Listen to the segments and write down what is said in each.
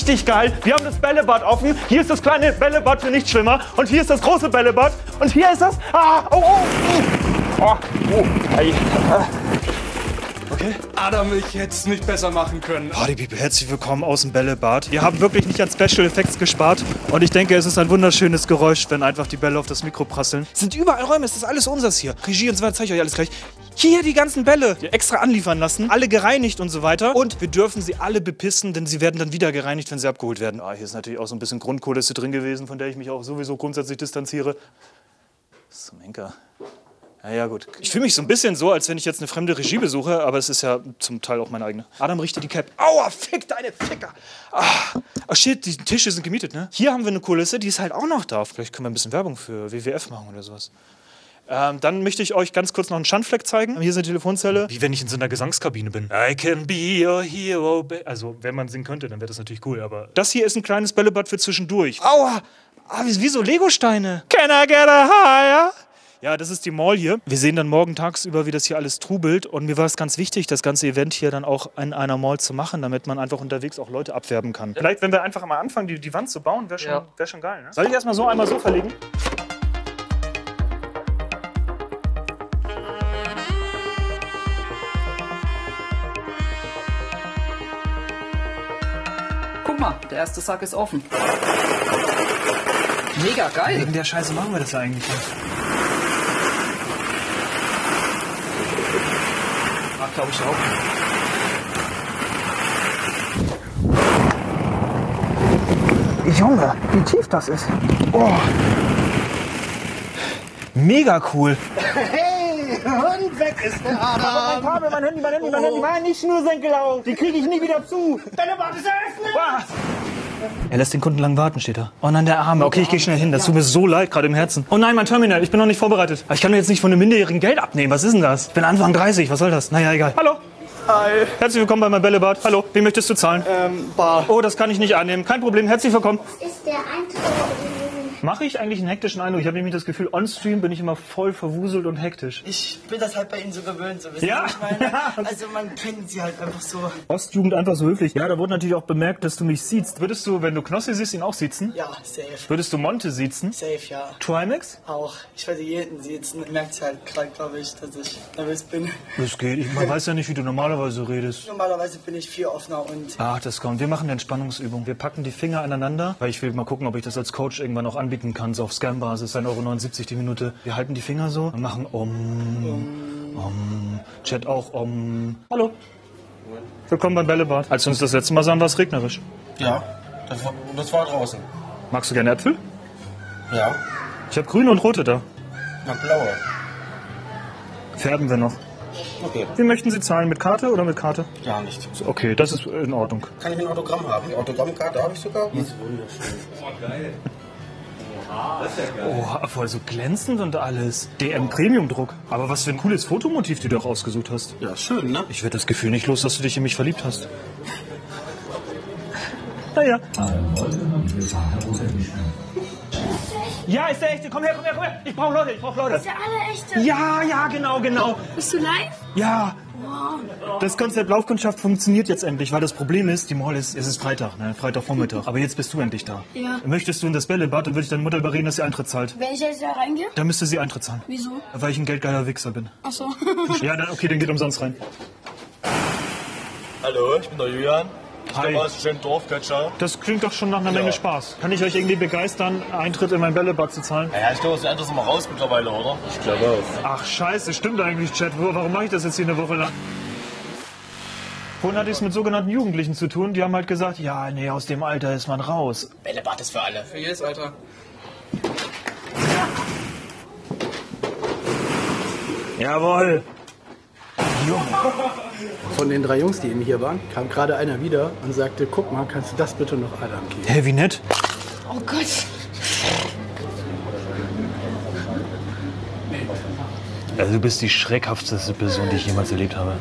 richtig geil. Wir haben das Bällebad offen. Hier ist das kleine Bällebad für Nichtschwimmer. Und hier ist das große Bällebad. Und hier ist das. Ah, oh, oh. Oh, oh. Okay. Adam, ich hätte es nicht besser machen können. Party People, herzlich willkommen aus dem Bällebad. Wir haben wirklich nicht an Special Effects gespart. Und ich denke, es ist ein wunderschönes Geräusch, wenn einfach die Bälle auf das Mikro prasseln. Es sind überall Räume, es ist alles unseres hier. Regie und so weiter, zeige ich euch alles gleich. Hier die ganzen Bälle, die extra anliefern lassen, alle gereinigt und so weiter. Und wir dürfen sie alle bepissen, denn sie werden dann wieder gereinigt, wenn sie abgeholt werden. Ah, hier ist natürlich auch so ein bisschen Grundkulisse drin gewesen, von der ich mich auch sowieso grundsätzlich distanziere. Ist zum Henker. Ja, ja, gut. Ich fühle mich so ein bisschen so, als wenn ich jetzt eine fremde Regie besuche, aber es ist ja zum Teil auch meine eigene. Adam richtet die Cap. Aua, fick deine Ficker! Ah, oh shit, die Tische sind gemietet, ne? Hier haben wir eine Kulisse, die ist halt auch noch da. Vielleicht können wir ein bisschen Werbung für WWF machen oder sowas. Ähm, dann möchte ich euch ganz kurz noch einen Schandfleck zeigen. Hier ist eine Telefonzelle. Wie wenn ich in so einer Gesangskabine bin. I can be your hero. Also, wenn man singen könnte, dann wäre das natürlich cool, aber. Das hier ist ein kleines Bällebad für zwischendurch. Aua! Ah, wie, wie so Legosteine. Can I get a higher? Ja, das ist die Mall hier. Wir sehen dann morgen tagsüber, wie das hier alles trubelt. Und mir war es ganz wichtig, das ganze Event hier dann auch in einer Mall zu machen, damit man einfach unterwegs auch Leute abwerben kann. Vielleicht, wenn wir einfach mal anfangen, die, die Wand zu bauen, wäre schon, Ja. wär schon geil. Ne? Soll ich erstmal so einmal so verlegen? Guck mal, der erste Sack ist offen. Mega geil. Wegen der Scheiße machen wir das ja eigentlich nicht. Ach, glaube ich auch. Junge, wie tief das ist. Oh. Mega cool. Hey, und weg ist der Adam. Mein Kabel, mein Handy, mein Handy, mein Handy, mein nicht Schnürsenkel auf. Die kriege ich nie wieder zu. Deine Warte ist eröffnet. Er lässt den Kunden lang warten, steht da. Oh nein, der Arme. Okay, ich gehe schnell hin. Das tut mir so leid, gerade im Herzen. Oh nein, mein Terminal. Ich bin noch nicht vorbereitet. Ich kann mir jetzt nicht von einem Minderjährigen Geld abnehmen. Was ist denn das? Ich bin Anfang 30. Was soll das? Naja, egal. Hallo. Hi. Herzlich willkommen bei meinem Bällebad. Hallo. Wie möchtest du zahlen? Ähm, Bar. Oh, das kann ich nicht annehmen. Kein Problem. Herzlich willkommen. ist der Eintritt. Mache ich eigentlich einen hektischen Eindruck? Ich habe nämlich das Gefühl, on-stream bin ich immer voll verwuselt und hektisch. Ich bin das halt bei Ihnen so gewöhnt, so Ja. Sie, was ich meine? Also man kennt sie halt einfach so. Ostjugend einfach so höflich. Ja, da wurde natürlich auch bemerkt, dass du mich siehst. Würdest du, wenn du Knossi siehst, ihn auch siezen? Ja, safe. Würdest du Monte siezen? Safe, ja. Trimax? Auch. Ich werde jeden sitzen. Merkt sie halt gerade, glaube ich, dass ich nervös bin. Das geht. Ich, man weiß ja nicht, wie du normalerweise redest. Normalerweise bin ich viel offener und Ach, das kommt. Wir machen eine Entspannungsübung. Wir packen die Finger aneinander, weil ich will mal gucken, ob ich das als Coach irgendwann auch anbieten kann, so auf Scam-Basis, 1,79 Euro die Minute. Wir halten die Finger so und machen Om, Om, Chat auch Om. Hallo. Willkommen beim Bällebad. Als wir uns das letzte Mal sahen, war es regnerisch. Ja, das war, das war draußen. Magst du gerne Äpfel? Ja, Ich habe grüne und rote da. na blaue. Färben wir noch. Okay, Wie möchten Sie zahlen? Mit Karte oder mit Karte? gar nicht. Okay, das ist in Ordnung. Kann ich ein Autogramm haben? Die Autogrammkarte habe ich sogar. Die ist wunderschön. Oh, voll so glänzend und alles. DM Premium-Druck. Aber was für ein cooles Fotomotiv du dir auch ausgesucht hast. Ja, schön, ne? Ich werde das Gefühl nicht los, dass du dich in mich verliebt hast. Naja. Ja, ist der echte. Komm her, komm her, komm her. Ich brauche Leute, ich brauche Leute. Ist der allerechte. Ja, ja, genau, genau. Bist du live? Ja. Das Konzept Laufkundschaft funktioniert jetzt endlich, weil das Problem ist, die Mall ist, es ist Freitag, ne? Freitagvormittag. Aber jetzt bist du endlich da. Ja. Möchtest du in das Bällebad, dann würde ich deine Mutter überreden, dass sie Eintritt zahlt. Wenn ich jetzt da reingehe? Dann müsste sie Eintritt zahlen. Wieso? Weil ich ein geldgeiler Wichser bin. Ach so. Ja, dann, okay, dann geht umsonst rein. Hallo, ich bin der Julian. Ich Hi. schönen Dorfkötscher. Das klingt doch schon nach einer Menge Spaß. Kann ich euch irgendwie begeistern, Eintritt in mein Bällebad zu zahlen? Naja, ich glaube, es ist einfach mal raus mittlerweile, oder? Ich glaube auch. Ach scheiße, stimmt eigentlich, Chat. Warum mache ich das jetzt hier eine Woche lang? Vorhin hatte ich es mit sogenannten Jugendlichen zu tun. Die haben halt gesagt, ja, nee, aus dem Alter ist man raus. Bällebad ist für alle. Für jedes Alter. Jawohl. Von den drei Jungs, die eben hier waren, kam gerade einer wieder und sagte, guck mal, kannst du das bitte noch Adam geben? Hä, wie nett. Oh Gott. Also du bist die schreckhafteste Person, die ich jemals erlebt habe.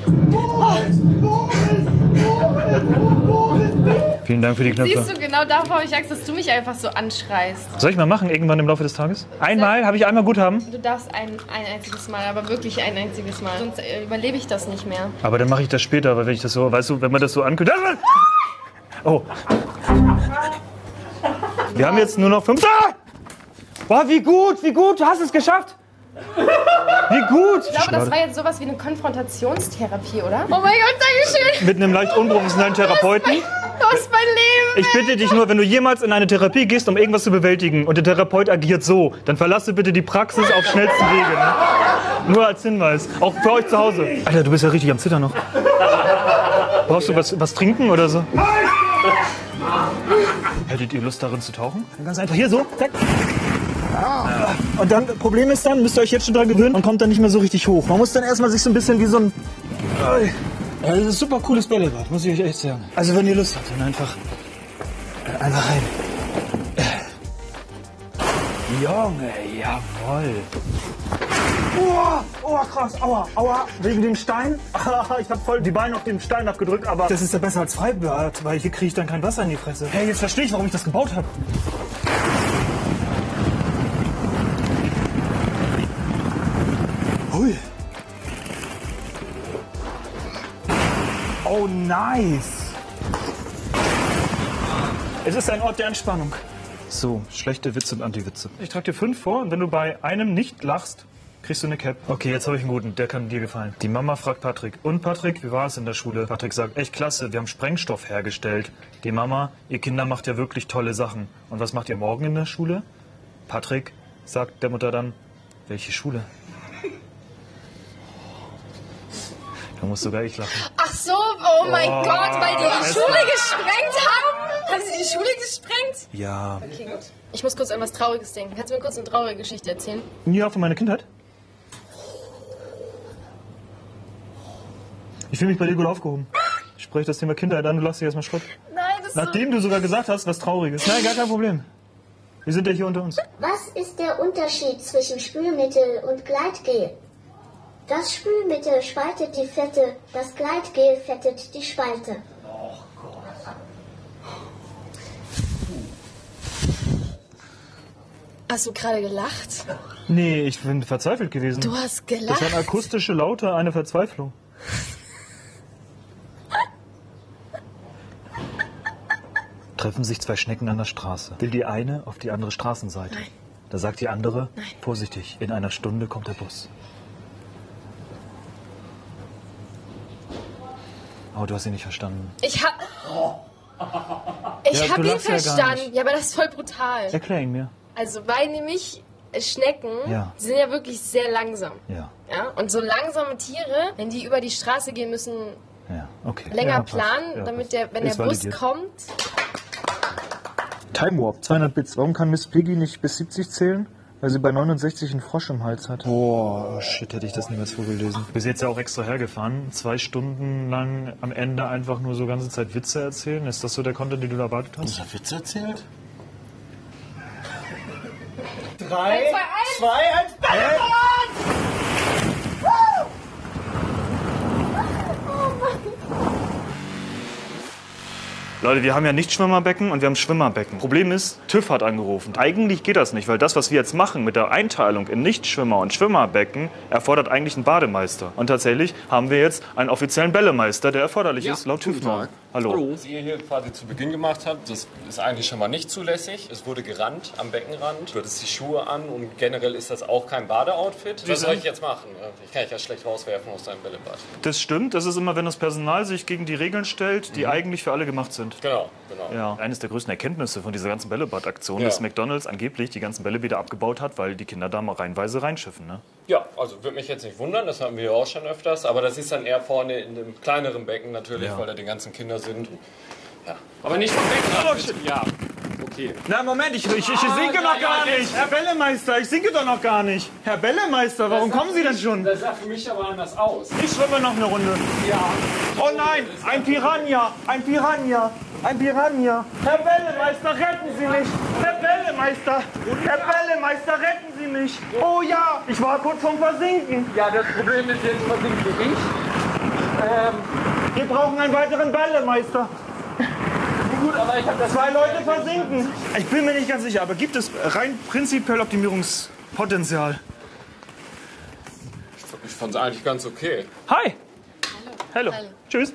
Vielen Dank für die Knöpfe. Siehst du, genau davor habe ich Angst, dass du mich einfach so anschreist. Soll ich mal machen, irgendwann im Laufe des Tages? Einmal? Habe ich einmal Guthaben? Du darfst ein, ein einziges Mal, aber wirklich ein einziges Mal. Sonst äh, überlebe ich das nicht mehr. Aber dann mache ich das später, weil wenn ich das so, weißt du, wenn man das so ankündigt. Oh. Wir haben jetzt nur noch fünf. Ah! Boah, wie gut, wie gut, du hast es geschafft. Wie gut. Ich glaube, das war jetzt sowas wie eine Konfrontationstherapie, oder? Oh mein Gott, danke schön. Mit einem leicht unprofessionellen Therapeuten. Du hast mein Leben. Ich bitte dich nur, wenn du jemals in eine Therapie gehst, um irgendwas zu bewältigen und der Therapeut agiert so, dann verlasse bitte die Praxis auf schnellsten Wege. Ne? Nur als Hinweis. Auch für euch zu Hause. Alter, du bist ja richtig am Zittern noch. Brauchst du was, was trinken oder so? Hättet ihr Lust darin zu tauchen? Dann ganz einfach hier so. Zack. Und dann, Problem ist dann, müsst ihr euch jetzt schon dran gewöhnen, man kommt dann nicht mehr so richtig hoch. Man muss dann erstmal sich so ein bisschen wie so ein... Ja, das ist ein super cooles Bällebad, muss ich euch echt sagen. Also wenn ihr Lust habt, dann einfach... äh, Einfach rein. Junge, jawoll. Oh, oh, krass, aua, aua, wegen dem Stein. Ich habe voll die Beine auf den Stein abgedrückt, aber das ist ja besser als Freibad, weil hier kriege ich dann kein Wasser in die Fresse. Hey, jetzt verstehe ich, warum ich das gebaut habe. Hui. Nice. Es ist ein Ort der Entspannung. So, schlechte Witze und Anti-Witze. Ich trage dir fünf vor und wenn du bei einem nicht lachst, kriegst du eine Cap. Okay, jetzt habe ich einen guten, der kann dir gefallen. Die Mama fragt Patrick, und Patrick, wie war es in der Schule? Patrick sagt, echt klasse, wir haben Sprengstoff hergestellt. Die Mama, ihr Kinder macht ja wirklich tolle Sachen. Und was macht ihr morgen in der Schule? Patrick, sagt der Mutter dann, welche Schule? Da muss sogar ich lachen. Ach so, oh mein Oh, Gott, weil die die Schule gesprengt haben? Haben sie die Schule gesprengt? Ja. Okay, gut. Ich muss kurz an was Trauriges denken. Kannst du mir kurz eine traurige Geschichte erzählen? Ja, von meiner Kindheit? Ich fühle mich bei dir gut aufgehoben. Ich spreche das Thema Kindheit an, du lachst dich erstmal Schrott. Nein, das Nachdem du sogar gesagt hast, was Trauriges. Nein, gar kein Problem. Wir sind ja hier unter uns. Was ist der Unterschied zwischen Spülmittel und Gleitgel? Das Spülmittel spaltet die Fette, das Gleitgel fettet die Spalte. Hast du gerade gelacht? Nee, ich bin verzweifelt gewesen. Du hast Das gelacht. waren akustische Laute, eine Verzweiflung. Treffen sich zwei Schnecken an der Straße. Will die eine auf die andere Straßenseite. Nein. Da sagt die andere, Nein. vorsichtig, in einer Stunde kommt der Bus. Oh, du hast ihn nicht verstanden. Ich hab. Ich Ja, hab ihn ja verstanden. nicht. Ja, aber das ist voll brutal. Erklär ihn mir. Also, weil nämlich Schnecken Ja. sind ja wirklich sehr langsam. Ja, Ja? Und so langsame Tiere, wenn die über die Straße gehen, müssen ja, okay. länger ja, planen, Ja, damit der, wenn Ist der Bus validiert. kommt. Time Warp, 200 Bits. Warum kann Miss Piggy nicht bis 70 zählen? Weil sie bei 69 einen Frosch im Hals hat. Boah, oh shit, hätte ich das niemals vorgelesen. Wir sind jetzt ja auch extra hergefahren. Zwei Stunden lang am Ende einfach nur so ganze Zeit Witze erzählen. Ist das so der Content, den du da erwartet hast? Ich hab Witze erzählt? Drei, zwei, eins. Leute, wir haben ja nicht Schwimmerbecken und wir haben Schwimmerbecken. Problem ist, TÜV hat angerufen. Eigentlich geht das nicht, weil das, was wir jetzt machen mit der Einteilung in Nichtschwimmer- und Schwimmerbecken, erfordert eigentlich einen Bademeister. Und tatsächlich haben wir jetzt einen offiziellen Bällemeister, der erforderlich ist, laut TÜV. Tag. Hallo. Was ihr hier quasi zu Beginn gemacht habt, das ist eigentlich schon mal nicht zulässig. Es wurde gerannt am Beckenrand. Du hattest die Schuhe an und generell ist das auch kein Badeoutfit. Was soll ich jetzt machen? Ich kann dich ja schlecht rauswerfen aus deinem Bällebad. Das stimmt. Das ist immer, wenn das Personal sich gegen die Regeln stellt, die eigentlich für alle gemacht sind. Genau, genau. Ja. Eines der größten Erkenntnisse von dieser ganzen Bällebad-Aktion Ja. ist, McDonalds angeblich die ganzen Bällebäder abgebaut hat, weil die Kinder da mal reihenweise reinschiffen. Ne? Ja, also würde mich jetzt nicht wundern, das hatten wir ja auch schon öfters, aber das ist dann eher vorne in dem kleineren Becken natürlich, Ja. weil da die ganzen Kinder sind. Ja. Aber nicht vom Beckenrand. bitte. ja, okay. Na Moment, ich, ich, ich singe noch gar nicht. Herr Bällemeister, ich singe doch noch gar nicht. Herr Bällemeister, warum kommen Sie denn schon? Das sah für mich aber anders aus. Ich schwimme noch eine Runde. Ja. Oh nein, ein Piranha, ein Piranha, ein Piranha. Herr Bällemeister, retten Sie mich. Herr Bällemeister, Herr Bällemeister, retten Sie mich. Oh ja, ich war kurz vorm Versinken. Ja, das Problem ist jetzt versinke ich. Ähm, Wir brauchen einen weiteren Bällemeister. gut, aber ich habe das Zwei Leute versinken. Ich bin mir nicht ganz sicher, aber gibt es rein prinzipiell Optimierungspotenzial? Ich fand es eigentlich ganz okay. Hi. Hallo. Hallo. Tschüss.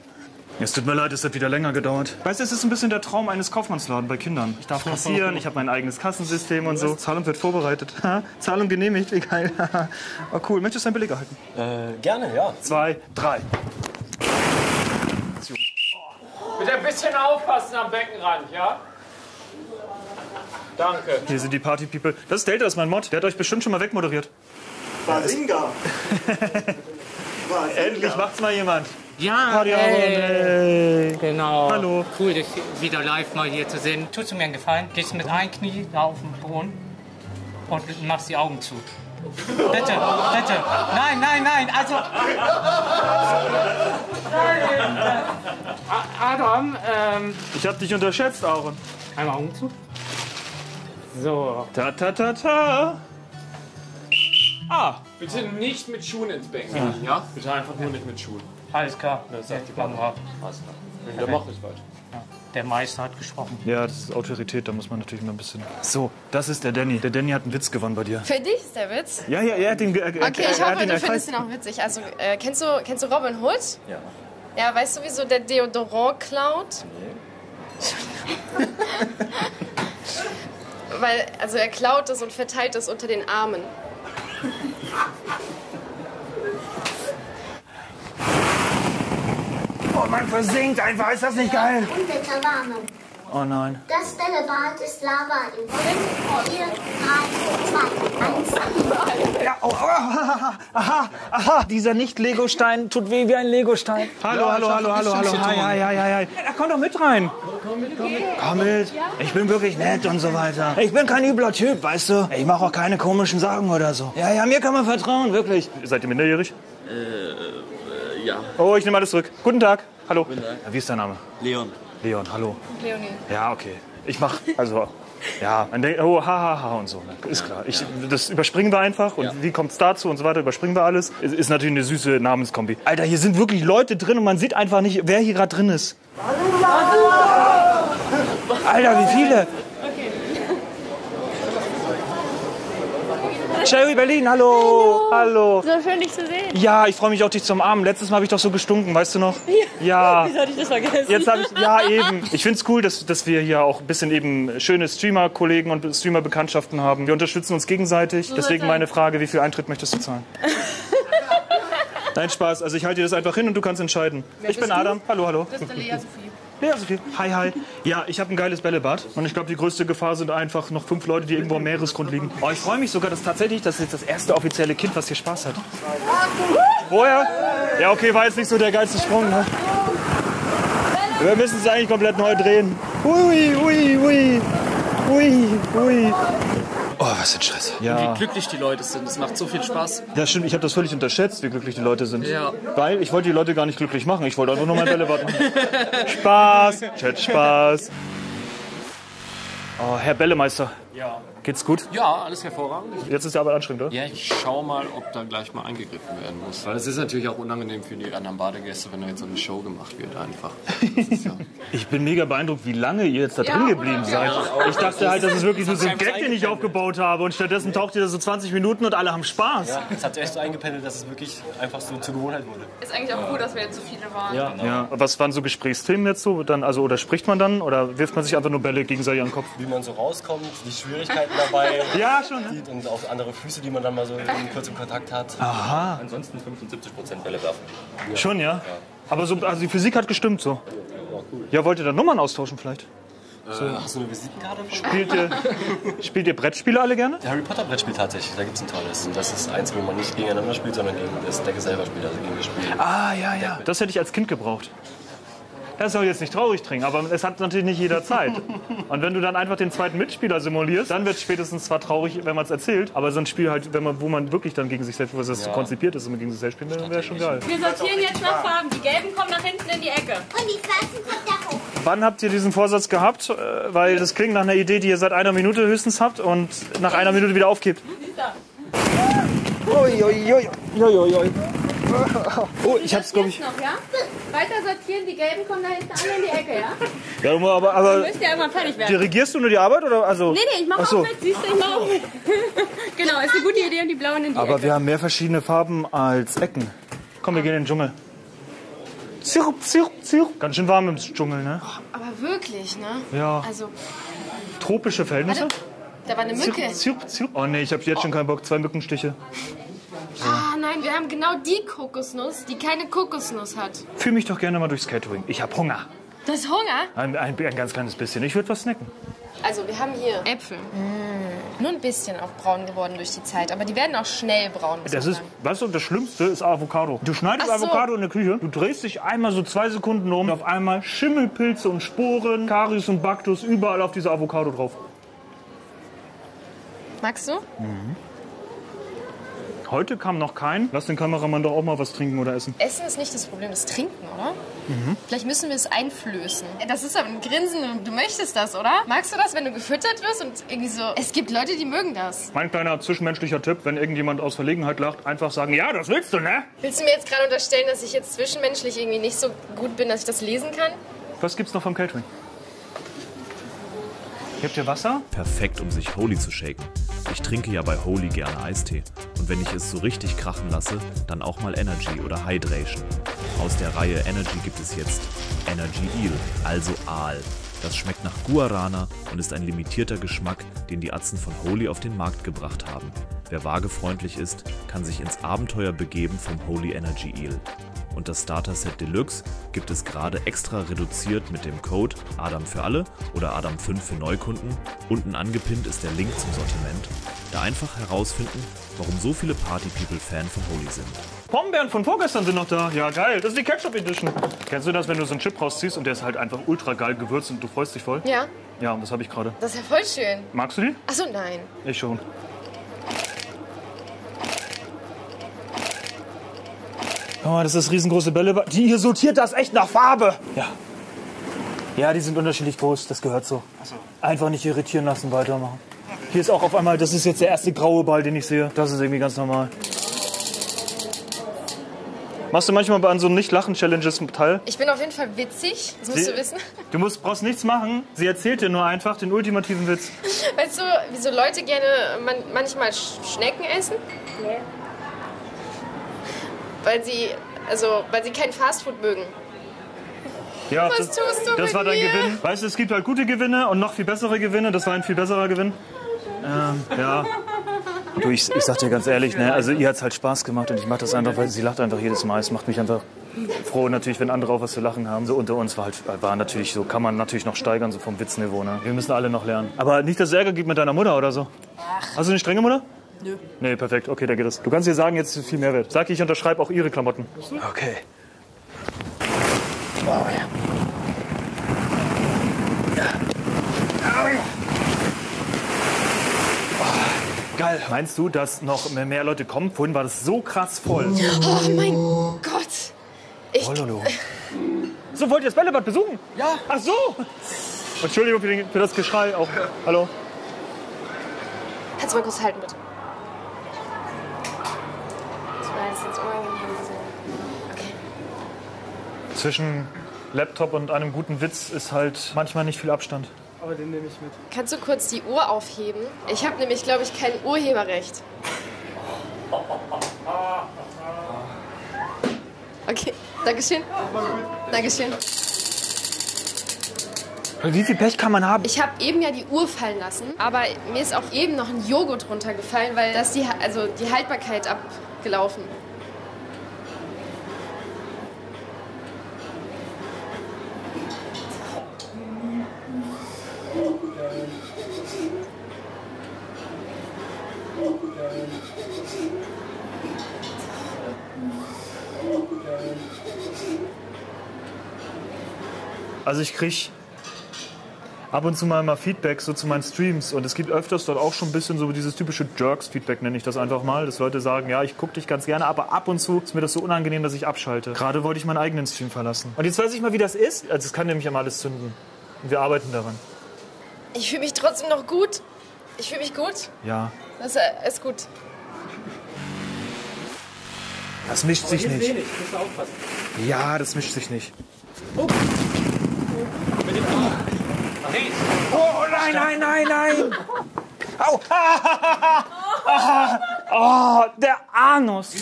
Es tut mir leid, es hat wieder länger gedauert. Weißt du, es ist ein bisschen der Traum eines Kaufmannsladen bei Kindern. Ich darf kassieren, ich habe mein eigenes Kassensystem und so. Zahlung wird vorbereitet. Ha, Zahlung genehmigt, geil. oh, cool. Möchtest du einen Beleg erhalten? Äh, gerne, ja. Zwei, drei. Bitte ein bisschen aufpassen am Beckenrand, ja? Danke. Hier sind die Party People. Das ist Delta, das ist mein Mod. Der hat euch bestimmt schon mal wegmoderiert. Basinga. Endlich macht's mal jemand. Ja, Party hey. Genau. Hallo. Cool, dich wieder live mal hier zu sehen. Tust du mir einen Gefallen? Gehst mit einem Knie da auf den Boden und machst die Augen zu. Bitte, bitte. Nein, nein, nein. Also. Nein. Adam, ähm. Ich hab dich unterschätzt, Aaron. Einmal Augen zu. So. Ta ta ta ta. Ah, bitte nicht mit Schuhen ins Becken gehen, ja? Bitte einfach nur nicht mit Schuhen. Alles klar. Das sagt die ja. Alles klar. Dann mach ich weiter. Der Meister hat gesprochen. Ja, das ist Autorität, da muss man natürlich mal ein bisschen. So, das ist der Danny. Der Danny hat einen Witz gewonnen bei dir. Für dich ist der Witz? Ja, ja, er hat den. ge- Okay, er, ich er hoffe, den du findest ihn auch witzig. Also, äh, kennst, du, kennst du Robin Hood? Ja. Ja, weißt du, wieso der Deodorant klaut? Weil, also er klaut es und verteilt es unter den Armen. Oh, man versinkt einfach. Ist das nicht geil? Unwetterwarnung. Oh nein. Das Bällebad ist Lava in 5, 4, 3, 2, 1. Ja, oh, oh, aha, aha, aha. Dieser Nicht-Lego-Stein tut weh wie ein Lego-Stein. Hallo, hallo, hallo, hallo, hallo. Hi, hi, hi, hi, hi. Ja, komm doch mit rein. Komm mit. Ich bin wirklich nett und so weiter. Ich bin kein übler Typ, weißt du? Ich mache auch keine komischen Sachen oder so. Ja, ja, mir kann man vertrauen, wirklich. Seid ihr minderjährig? Äh, ja. Oh, ich nehme alles zurück. Guten Tag. Hallo. Wie ist dein Name? Leon. Leon, hallo. Leonie. Ja, okay. Ich mach, also, ja, man denkt, oh, ha, ha, ha und so. Ne? Ist klar. Ich, das überspringen wir einfach und wie kommt's dazu und so weiter, überspringen wir alles. Es ist natürlich eine süße Namenskombi. Alter, hier sind wirklich Leute drin und man sieht einfach nicht, wer hier gerade drin ist. Alter, wie viele? Cherry Berlin, hallo. Hallo. So schön, dich zu sehen. Ja, ich freue mich auch, dich zu umarmen. Letztes Mal habe ich doch so gestunken, weißt du noch? Ja. Wieso hatte ich das vergessen? Jetzt habe ich, ja eben. Ich finde es cool, dass, dass wir hier auch ein bisschen eben schöne Streamer-Kollegen und Streamer-Bekanntschaften haben. Wir unterstützen uns gegenseitig. So Deswegen meine Frage, wie viel Eintritt möchtest du zahlen? Nein, Spaß. Also ich halte dir das einfach hin und du kannst entscheiden. Wer ich bin bist du? Adam. Hallo, hallo. Das ist der Lea Sophie. Ja, Sophie. Hi, hi. Ja, ich habe ein geiles Bällebad. Und ich glaube, die größte Gefahr sind einfach noch fünf Leute, die irgendwo am Meeresgrund liegen. Oh, ich freue mich sogar, dass tatsächlich das jetzt das erste offizielle Kind, was hier Spaß hat. Woher? Ja, okay, war jetzt nicht so der geilste Sprung, ne? Wir müssen es eigentlich komplett neu drehen. Ui, ui, ui. Ui, ui. Oh, was ein Stress. Ja. Wie glücklich die Leute sind. Es macht so viel Spaß. Ja, stimmt. Ich habe das völlig unterschätzt, wie glücklich die Leute sind. Ja. Weil ich wollte die Leute gar nicht glücklich machen. Ich wollte einfach nur mein Bällebad machen. Spaß. Chat Spaß. Oh, Herr Bällemeister. Ja. Geht's gut? Ja, alles hervorragend. Jetzt ist die Arbeit anstrengend, oder? Ja, ich schau mal, ob da gleich mal eingegriffen werden muss. Weil es ist natürlich auch unangenehm für die anderen Badegäste, wenn da jetzt so eine Show gemacht wird einfach. Ich bin mega beeindruckt, wie lange ihr jetzt da drin geblieben seid. Ich dachte halt, das ist wirklich nur so ein Gag, den ich aufgebaut habe. Und stattdessen taucht ihr da so 20 Minuten und alle haben Spaß. Ja, es hat echt so eingependelt, dass es wirklich einfach so zur Gewohnheit wurde. Ist eigentlich auch gut, dass wir jetzt so viele waren. Ja, genau. Ja, was waren so Gesprächsthemen jetzt so? Dann, also, oder spricht man dann? Oder wirft man sich einfach nur Bälle gegenseitig an den Kopf? Wie man so rauskommt, die Schwierigkeiten dabei. Ja, schon. Die, und auch andere Füße, die man dann mal so in kurzem Kontakt hat. Aha. Ansonsten 75% Bälle werfen. Schon, ja? Aber so, also die Physik hat gestimmt so. Ja, wollt ihr dann Nummern austauschen vielleicht? Äh, hast du eine Visitenkarte? Spielt ihr, spielt ihr Brettspiele alle gerne? Der Harry Potter Brettspiel tatsächlich, da gibt es ein tolles. Und das ist eins, wo man nicht gegeneinander spielt, sondern gegen das Decke selber spielt, also gegen das Spiel. Ah, ja, ja. Das hätte ich als Kind gebraucht. Das soll jetzt nicht traurig trinken, aber es hat natürlich nicht jeder Zeit. Und wenn du dann einfach den zweiten Mitspieler simulierst, dann wird es spätestens zwar traurig, wenn man es erzählt, aber so ein Spiel halt, wenn man, wo man wirklich dann gegen sich selbst, wo das so Ja. konzipiert ist, und man gegen sich selbst spielt, dann wäre schon geil. Wir sortieren jetzt nach Farben. Die gelben kommen nach hinten in die Ecke. Und die schwarzen kommen da hoch. Wann habt ihr diesen Vorsatz gehabt? Äh, Weil das klingt nach einer Idee, die ihr seit einer Minute höchstens habt und nach einer Minute wieder aufgibt. Ui, ui, ui. Oh, ich hab's, glaube ich. Noch, ja? Weiter sortieren. Die gelben kommen da hinten alle in die Ecke, ja? Ja, aber, Dann aber müsst ihr irgendwann fertig werden. dirigierst du nur die Arbeit oder also? Nee, nee, ich mach Ach so. auch mit. Siehst du, ich mach auch mit. genau, ist eine gute Idee und die blauen in die Aber Ecke. wir haben mehr verschiedene Farben als Ecken. Komm, wir gehen in den Dschungel. Zirp, zirp, zirp. Ganz schön warm im Dschungel, ne? Aber wirklich, ne? Ja. Also, Tropische Verhältnisse? warte, da war eine Mücke. Zirp, zirp, zirp. Oh nee, ich habe jetzt schon keinen Bock. Zwei Mückenstiche. Ah, nein, wir haben genau die Kokosnuss, die keine Kokosnuss hat. Fühl mich doch gerne mal durchs Catering. Ich habe Hunger. Das ist Hunger? Ein, ein, ein ganz kleines bisschen. Ich würde was snacken. Also, wir haben hier Äpfel. Nur ein bisschen auch braun geworden durch die Zeit, aber die werden auch schnell braun. Das ist, weißt du, das Schlimmste ist Avocado. Du schneidest Ach so. Avocado in der Küche, du drehst dich einmal so zwei Sekunden um und auf einmal Schimmelpilze und Sporen, Karies und Baktus überall auf diese Avocado drauf. Magst du? Heute kam noch kein. Lass den Kameramann doch auch mal was trinken oder essen. Essen ist nicht das Problem, das Trinken, oder? Mhm. Vielleicht müssen wir es einflößen. Das ist aber ein Grinsen und du möchtest das, oder? Magst du das, wenn du gefüttert wirst und irgendwie so... Es gibt Leute, die mögen das. Mein kleiner zwischenmenschlicher Tipp, wenn irgendjemand aus Verlegenheit lacht, einfach sagen, ja, das willst du, ne? Willst du mir jetzt gerade unterstellen, dass ich jetzt zwischenmenschlich irgendwie nicht so gut bin, dass ich das lesen kann? Was gibt's noch vom Catering? Habt ihr Wasser? Perfekt, um sich Holy zu shaken. Ich trinke ja bei Holy gerne Eistee. Und wenn ich es so richtig krachen lasse, dann auch mal Energy oder Hydration. Aus der Reihe Energy gibt es jetzt Energy Eel, also Aal. Das schmeckt nach Guarana und ist ein limitierter Geschmack, den die Atzen von Holy auf den Markt gebracht haben. Wer wagefreundlich ist, kann sich ins Abenteuer begeben vom Holy Energy Eel. Und das Starter Set Deluxe gibt es gerade extra reduziert mit dem Code Adam für alle oder Adam 5 für Neukunden. Unten angepinnt ist der Link zum Sortiment. Da einfach herausfinden, warum so viele Party People Fan von Holy sind. Pombeeren von vorgestern sind noch da. Ja, geil. Das ist die Ketchup Edition. Kennst du das, wenn du so einen Chip rausziehst und der ist halt einfach ultra geil gewürzt und du freust dich voll? Ja, Ja, und das habe ich gerade. das ist ja voll schön. Magst du die? Achso, nein. Ich schon. Oh, das ist riesengroße Bälle. Die hier sortiert das echt nach Farbe. Ja. Ja, die sind unterschiedlich groß. Das gehört so. Einfach nicht irritieren lassen, weitermachen. Hier ist auch auf einmal, das ist jetzt der erste graue Ball, den ich sehe. Das ist irgendwie ganz normal. Machst du manchmal bei an so Nicht-Lachen-Challenges teil? Ich bin auf jeden Fall witzig, das musst Sie- du wissen. Du musst, brauchst nichts machen. Sie erzählt dir nur einfach den ultimativen Witz. Weißt du, wieso Leute gerne man manchmal Sch Schnecken essen? Nee. Weil sie, also, weil sie kein Fastfood mögen. Ja, Was das, tust du das mit war dein mir? Gewinn. Weißt du, es gibt halt gute Gewinne und noch viel bessere Gewinne. Das war ein viel besserer Gewinn. Ähm, ja. Du, ich, ich sag dir ganz ehrlich, ne, also ihr hat's halt Spaß gemacht und ich mach das einfach, weil sie lacht einfach jedes Mal. Es macht mich einfach froh, natürlich, wenn andere auch was zu lachen haben. So unter uns war halt, war natürlich so, kann man natürlich noch steigern, so vom Witzniveau, ne. Wir müssen alle noch lernen. Aber nicht, dass es Ärger gibt mit deiner Mutter oder so. Hast du eine strenge Mutter? Nö. Nee, perfekt. Okay, da geht es. Du kannst ihr sagen, jetzt ist viel Mehrwert. Sag, ich unterschreibe auch ihre Klamotten. Okay. Wow, ja. Geil. Meinst du, dass noch mehr- Leute kommen? Vorhin war das so krass voll. Oh mein Gott. Ich, Oh, Lolo. So, wollt ihr das Bällebad besuchen? Ja. Ach so. Entschuldigung für, den, für das Geschrei auch. Hallo. Kannst du mal kurz halten, bitte? Jetzt unangenehm. Okay. Zwischen Laptop und einem guten Witz ist halt manchmal nicht viel Abstand. Aber den nehme ich mit. Kannst du kurz die Uhr aufheben? Ich habe nämlich, glaube ich, kein Urheberrecht. Okay, Dankeschön. Dankeschön. Wie viel Pech kann man haben? Ich habe eben ja die Uhr fallen lassen, aber mir ist auch eben noch ein Joghurt runtergefallen, weil das die, also die Haltbarkeit abgelaufen. Also ich krieg ab und zu mal, mal Feedback so zu meinen Streams und es gibt öfters dort auch schon ein bisschen so dieses typische Jerks-Feedback, nenne ich das einfach mal, dass Leute sagen, ja, ich gucke dich ganz gerne, aber ab und zu ist mir das so unangenehm, dass ich abschalte. Gerade wollte ich meinen eigenen Stream verlassen. Und jetzt weiß ich mal, wie das ist. Also es kann nämlich immer alles zünden. Und wir arbeiten daran. Ich fühle mich trotzdem noch gut. Ich fühle mich gut. Ja. Das äh, ist gut. Das mischt sich nicht. wenig, musst du aufpassen. Ja, das mischt sich nicht. Dem Hey. Oh nein, nein, nein, nein! Au! Ah, oh, der Anus!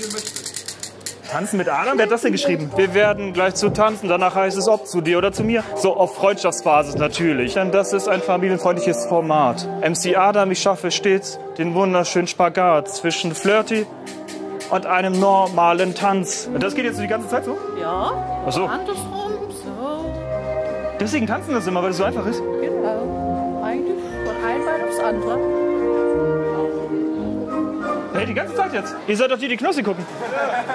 Tanzen mit Adam? Wer hat das denn geschrieben? Wir werden gleich zu tanzen, danach heißt es ob zu dir oder zu mir. So auf Freundschaftsbasis natürlich. Denn das ist ein familienfreundliches Format. MC Adam, ich schaffe stets den wunderschönen Spagat zwischen Flirty und einem normalen Tanz. Und das geht jetzt die ganze Zeit so? Ja. Ach so. Andersrum, so. Deswegen tanzen das immer, weil es so einfach ist. Genau. Eigentlich von einem Bein aufs andere. Hey, die ganze Zeit jetzt. Ihr seid doch die, die Knossi gucken.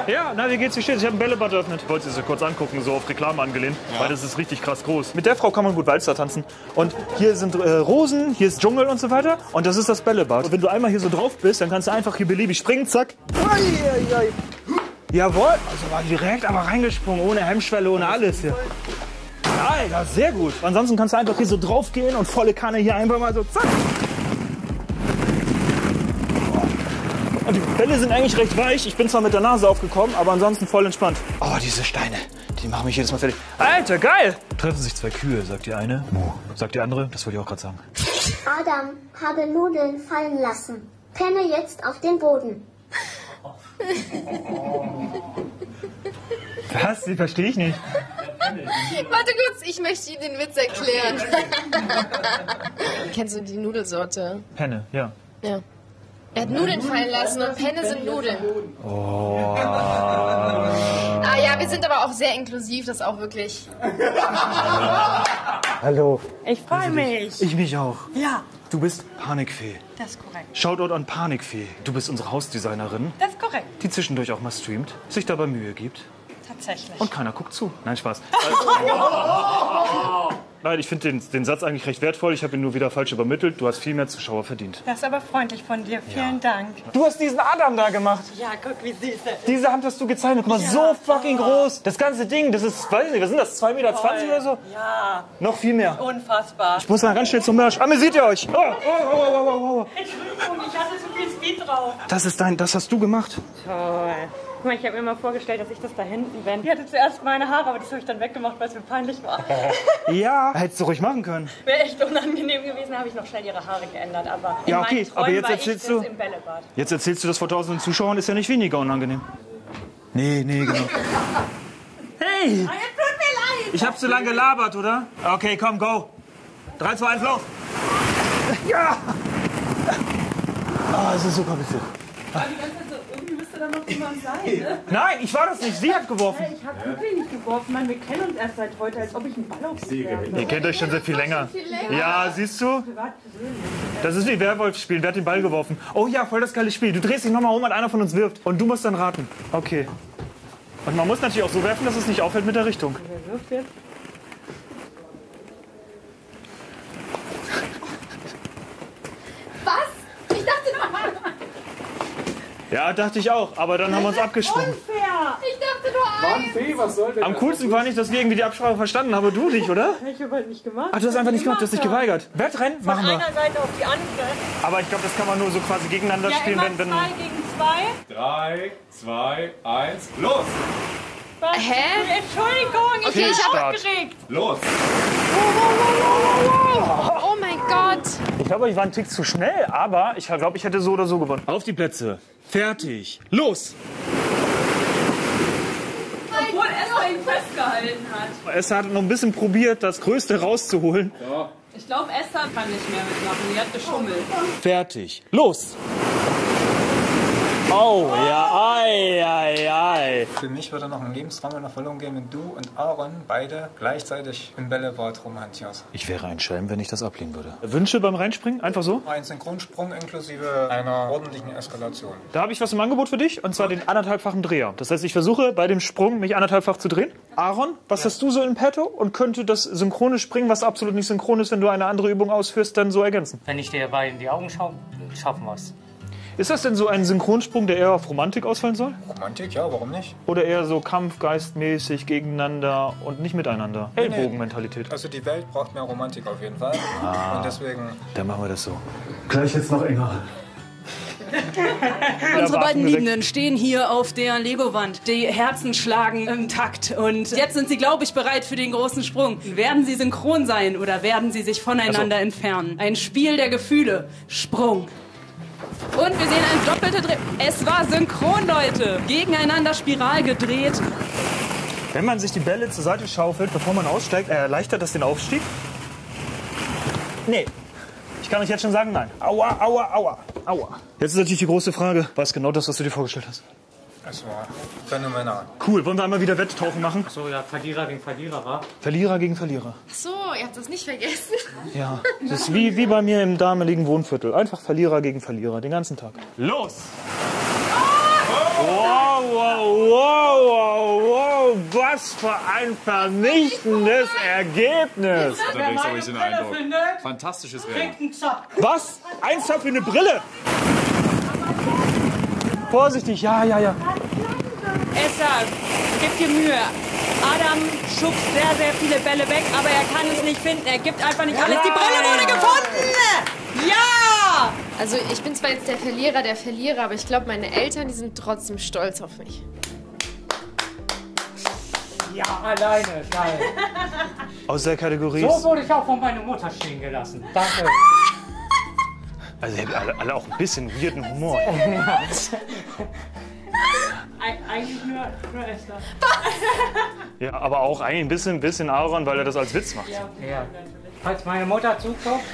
Ja, na, wie geht's? Wie steht's? Ich habe ein Bällebad eröffnet. Ich wollte es kurz angucken, so auf Reklame angelehnt, weil das ist richtig krass groß. Mit der Frau kann man gut Walzer tanzen. Und hier sind äh, Rosen, hier ist Dschungel und so weiter. Und das ist das Bällebad. Und wenn du einmal hier so drauf bist, dann kannst du einfach hier beliebig springen, zack. Ui, ui, ui. Jawohl, also war direkt aber reingesprungen, ohne Hemmschwelle, ohne alles hier. Alter, sehr gut. Ansonsten kannst du einfach hier so drauf gehen und volle Kanne hier einfach mal so zack. Und die Bälle sind eigentlich recht weich. Ich bin zwar mit der Nase aufgekommen, aber ansonsten voll entspannt. Oh, diese Steine, die machen mich jedes Mal fertig. Alter, geil! Treffen sich zwei Kühe, sagt die eine. Mu. Sagt die andere, das wollte ich auch gerade sagen. Adam habe Nudeln fallen lassen. Penne jetzt auf den Boden. Was? Die verstehe ich nicht. Warte kurz, ich möchte ihm den Witz erklären. Kennst du die Nudelsorte? Penne, ja. Ja. Er hat Nudeln fallen lassen und Penne sind Nudeln. Oh. Ah ja, wir sind aber auch sehr inklusiv, das ist auch wirklich. Hallo. Ich freue mich. Ich mich auch. Ja, Du bist Panikfee. das ist korrekt. Shoutout an Panikfee. Du bist unsere Hausdesignerin, Das ist korrekt. die zwischendurch auch mal streamt, sich dabei Mühe gibt Tatsächlich. und keiner guckt zu. Nein, Spaß. Nein, ich finde den, den Satz eigentlich recht wertvoll. Ich habe ihn nur wieder falsch übermittelt. Du hast viel mehr Zuschauer verdient. Das ist aber freundlich von dir. Vielen Dank. Du hast diesen Adam da gemacht. Ja, guck, wie süß er ist. Diese Hand hast du gezeichnet. Guck mal, Ja, so fucking groß. Das ganze Ding, das ist, weiß nicht, was sind das, 2,20 Meter Toll. oder so? Ja, Noch viel mehr. unfassbar. Ich muss mal ganz schnell zum Merch. Ah, mir seht ihr euch. Oh, oh, oh, oh, oh, oh, oh. Entschuldigung, ich hatte so viel Speed drauf. Das ist dein, das hast du gemacht. Toll. Guck mal, ich habe mir immer vorgestellt, dass ich das da hinten bin. Ich hatte zuerst meine Haare, aber das habe ich dann weggemacht, weil es mir peinlich war. Ja. Hättest du ruhig machen können. Wäre echt unangenehm gewesen, habe ich noch schnell ihre Haare geändert. Aber Ja, okay, aber jetzt erzählst du-. Jetzt erzählst du das vor tausenden Zuschauern, ist ja nicht weniger unangenehm. Nee, nee, genau. Hey! Ah, tut mir leid. Ich hab zu lange gelabert, oder? Okay, komm, go. 3, 2, 1, los. Ja! Ah, es ist so kompliziert. Irgendwie müsste da noch jemand sein, ne? Nein, ich war das nicht. Sie hat geworfen. Ich habe wirklich nicht geworfen, Mann. Wir kennen uns erst seit heute, als ob ich einen Ball auf. Ihr kennt euch schon sehr viel länger. Ja, siehst du? Das ist wie Werwolf spielen. Wer hat den Ball geworfen? Oh ja, voll das geile Spiel. Du drehst dich nochmal um und einer von uns wirft. Und du musst dann raten. Okay. Und man muss natürlich auch so werfen, dass es nicht auffällt mit der Richtung. Wer wirft jetzt? Was? Ich dachte nur. Ja, dachte ich auch. Aber dann haben wir uns abgesprochen. Unfair. Ich dachte nur Mann, Fee, was soll denn Am das? coolsten war nicht, dass wir irgendwie die Absprache verstanden haben, aber du nicht, oder? Ich habe halt nicht gemacht. Ach, du hast einfach nicht gemacht, du hast dich geweigert. Wettrennen? Von Machen wir. einer Seite auf die andere. Aber ich glaube, das kann man nur so quasi gegeneinander Ja, spielen, immer wenn, wenn. zwei gegen zwei. 3, 2, 1, los! Was? Hä? Entschuldigung, ich bin Fehlstart. aufgeregt. Los! Oh mein Gott. Ich glaube, ich war ein Tick zu schnell, aber ich glaube, ich hätte so oder so gewonnen. Auf die Plätze. Fertig. Los! Obwohl Esther ihn festgehalten hat. Es hat noch ein bisschen probiert, das Größte rauszuholen. Ich glaube, Esther kann nicht mehr mitmachen. Die hat geschummelt. Fertig. Los! Oh, ja, ei, ei, ei. Für mich würde noch ein Lebensraum in Erfüllung gehen, wenn du und Aaron beide gleichzeitig im Bällebad rumhantierst. Ich wäre ein Schelm, wenn ich das ablehnen würde. Wünsche beim Reinspringen? Einfach so? Ein Synchronsprung inklusive einer ordentlichen Eskalation. Da habe ich was im Angebot für dich, und zwar den anderthalbfachen Dreher. Das heißt, ich versuche bei dem Sprung mich anderthalbfach zu drehen. Aaron, was hast du so in petto? Und könnte das synchrone Springen, was absolut nicht synchron ist, wenn du eine andere Übung ausführst, dann so ergänzen? Wenn ich dir dabei in die Augen schaue, schaffen wir es. Ist das denn so ein Synchronsprung, der eher auf Romantik ausfallen soll? Romantik, ja, warum nicht? Oder eher so kampfgeistmäßig gegeneinander und nicht miteinander? Nee, nee. Ellbogenmentalität. Also die Welt braucht mehr Romantik auf jeden Fall. Ah. Und deswegen Dann machen wir das so. Gleich jetzt noch enger. Unsere beiden. Liebenden stehen hier auf der Lego-Wand. Die Herzen schlagen im Takt. Und jetzt sind sie, glaube ich, bereit für den großen Sprung. Werden sie synchron sein oder werden sie sich voneinander Also- entfernen? Ein Spiel der Gefühle. Sprung. Und wir sehen ein doppelte Dreh. Es war synchron, Leute. Gegeneinander Spiral gedreht. Wenn man sich die Bälle zur Seite schaufelt, bevor man aussteigt, erleichtert das den Aufstieg? Nee. Ich kann euch jetzt schon sagen, nein. Aua, aua, aua, aua. Jetzt ist natürlich die große Frage, was genau das, was du dir vorgestellt hast? Es war phänomenal. Cool, wollen wir einmal wieder Wetttauchen machen? So, ja, Verlierer gegen Verlierer, war. Verlierer gegen Verlierer. Ach so, ihr habt das nicht vergessen. Ja, das ist wie, wie bei mir im damaligen Wohnviertel. Einfach Verlierer gegen Verlierer, den ganzen Tag. Los! Wow, wow, wow, wow, wow, was für ein vernichtendes Ergebnis! Unterwegs habe ich den Eindruck. Fantastisches Rennen. Was? Ein Zopf für eine Brille? Vorsichtig, ja, ja, ja. Esther, gib dir Mühe. Adam schubst sehr, sehr viele Bälle weg, aber er kann es nicht finden. Er gibt einfach nicht alles. Die Brille wurde gefunden! Ja! Also ich bin zwar jetzt der Verlierer der Verlierer, aber ich glaube, meine Eltern, die sind trotzdem stolz auf mich. Ja, alleine, geil. Aus der Kategorie. So wurde ich auch von meiner Mutter stehen gelassen. Danke. Also, ihr habt alle, alle auch ein bisschen weirden Humor. Eig eigentlich nur, nur Esther. Ja, aber auch eigentlich ein bisschen, bisschen Aaron, weil er das als Witz macht. Ja. Falls meine Mutter zuguckt,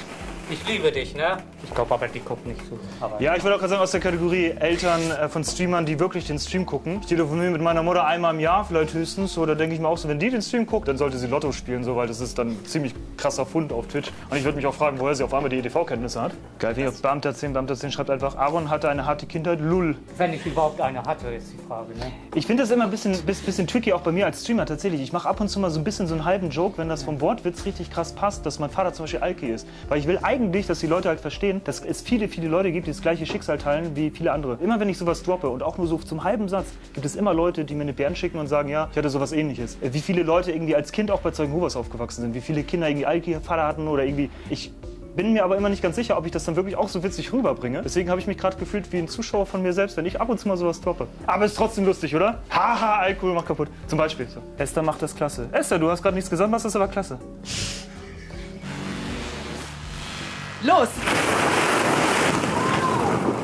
ich liebe dich, ne? Ich glaube aber, die guckt nicht zu. Aber Ja, ich würde auch gerade sagen, aus der Kategorie Eltern äh, von Streamern, die wirklich den Stream gucken. Ich telefoniere mit meiner Mutter einmal im Jahr, vielleicht höchstens. Da denke ich mir auch so, wenn die den Stream guckt, dann sollte sie Lotto spielen, so, weil das ist dann ein ziemlich krasser Fund auf Twitch. Und ich würde mich auch fragen, woher sie auf einmal die EDV-Kenntnisse hat. Geil, wie Beamter 10, Beamter 10 schreibt einfach, Aaron hatte eine harte Kindheit, lull. Wenn ich überhaupt eine hatte, ist die Frage, ne? Ich finde das immer ein bisschen, bis- bisschen tricky, auch bei mir als Streamer tatsächlich. Ich mache ab und zu mal so ein bisschen so einen halben Joke, wenn das vom Wortwitz richtig krass passt, dass mein Vater zum Beispiel Alki ist. Weil ich will eigentlich, dass die Leute halt verstehen, dass es viele, viele Leute gibt, die das gleiche Schicksal teilen wie viele andere. Immer wenn ich sowas droppe und auch nur so zum halben Satz, gibt es immer Leute, die mir eine Bären schicken und sagen, ja, ich hatte sowas ähnliches. Äh, Wie viele Leute irgendwie als Kind auch bei Zeugen Jehovas aufgewachsen sind, wie viele Kinder irgendwie Alki Vater hatten oder irgendwie. Ich bin mir aber immer nicht ganz sicher, ob ich das dann wirklich auch so witzig rüberbringe. Deswegen habe ich mich gerade gefühlt wie ein Zuschauer von mir selbst, wenn ich ab und zu mal sowas droppe. Aber ist trotzdem lustig, oder? Haha, Alkohol macht kaputt. Zum Beispiel. So. Esther macht das klasse. Esther, du hast gerade nichts gesagt, machst das aber klasse. Los!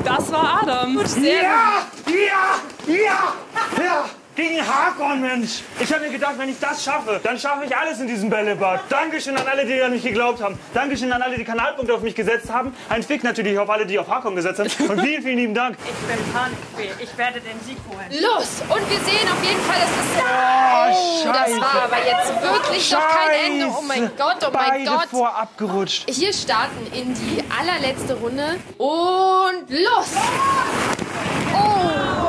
Das war Adam. Sehr Ja! Ja! Ja! Ja! Gegen Hakon, Mensch! Ich habe mir gedacht, wenn ich das schaffe, dann schaffe ich alles in diesem Bällebad. Dankeschön an alle, die an mich geglaubt haben. Dankeschön an alle, die Kanalpunkte auf mich gesetzt haben. Ein Fick natürlich auf alle, die auf Hakon gesetzt haben. Und vielen, vielen lieben Dank. Ich bin panikfähig. Ich werde den Sieg holen. Los! Und wir sehen auf jeden Fall, es ist. Oh, das Scheiße. war aber jetzt wirklich noch kein Ende. Oh mein Scheiße. Gott, oh mein Beide Gott. vorab gerutscht. Hier starten in die allerletzte Runde. Und los! Oh!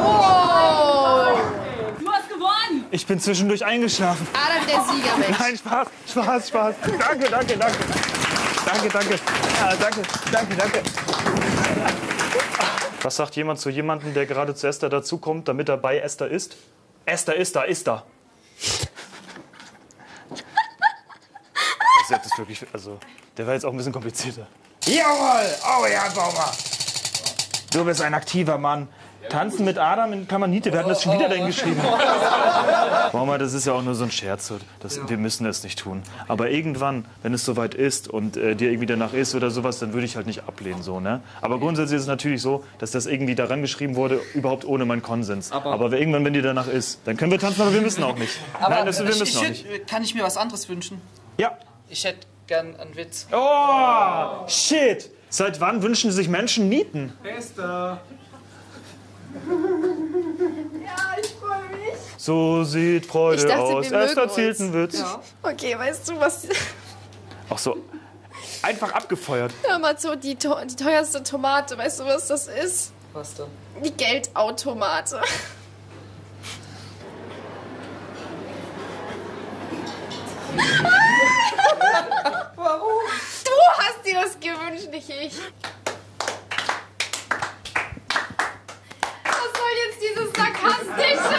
oh. Ich bin zwischendurch eingeschlafen. Adam der Sieger, Mensch. Nein, Spaß, Spaß, Spaß. Danke, danke, danke. Danke, danke. Ja, danke, danke, danke. Was sagt jemand zu jemandem, der gerade zu Esther dazukommt, damit er bei Esther ist? Esther ist da, ist da. Das ist wirklich, also, der war jetzt auch ein bisschen komplizierter. Jawohl! Oh ja, Baumer! Du bist ein aktiver Mann. Tanzen mit Adam in Kamanite, wir hatten das schon wieder dahin geschrieben. Mama, das ist ja auch nur so ein Scherz. Das, Wir müssen das nicht tun. Aber irgendwann, wenn es soweit ist und äh, dir irgendwie danach ist oder sowas, dann würde ich halt nicht ablehnen. So, ne? Aber grundsätzlich ist es natürlich so, dass das irgendwie daran geschrieben wurde, überhaupt ohne meinen Konsens. Aber- Aber, irgendwann, wenn dir danach ist, dann können wir tanzen, aber wir müssen auch nicht. Aber Nein, das, wir ich, müssen auch ich, nicht. kann ich mir was anderes wünschen? Ja. Ich hätte gern einen Witz. Oh, shit! Seit wann wünschen sich Menschen Mieten? Esther. Ja, ich freue mich. So sieht Freude Ich dachte, aus. wir Erst mögen erzählt einen Witz. Ja. Okay, weißt du was? Auch so einfach abgefeuert. Hör mal zu, die, to die teuerste Tomate, weißt du, was das ist? Was denn? Die Geldautomate. Warum? Du hast dir das gewünscht, nicht ich. Was soll jetzt dieses Sarkastische?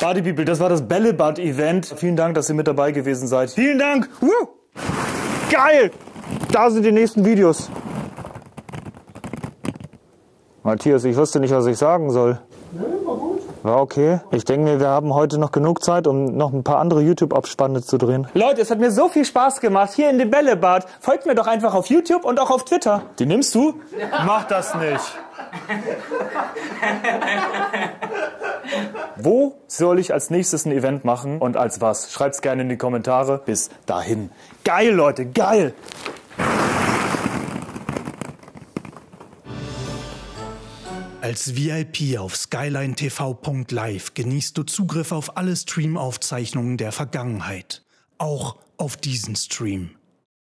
Party People, das war das Bällebad-Event. Vielen Dank, dass ihr mit dabei gewesen seid. Vielen Dank. Woo! Geil. Da sind die nächsten Videos. Matthias, ich wusste nicht, was ich sagen soll. War okay. Ich denke mir, wir haben heute noch genug Zeit, um noch ein paar andere YouTube-Abspanne zu drehen. Leute, es hat mir so viel Spaß gemacht hier in dem Bällebad. Folgt mir doch einfach auf YouTube und auch auf Twitter. Die nimmst du? Mach das nicht. Wo soll ich als nächstes ein Event machen und als was? Schreibt's gerne in die Kommentare. Bis dahin. Geil, Leute, geil! Als VIP auf skylinetv.live genießt du Zugriff auf alle Streamaufzeichnungen der Vergangenheit. Auch auf diesen Stream.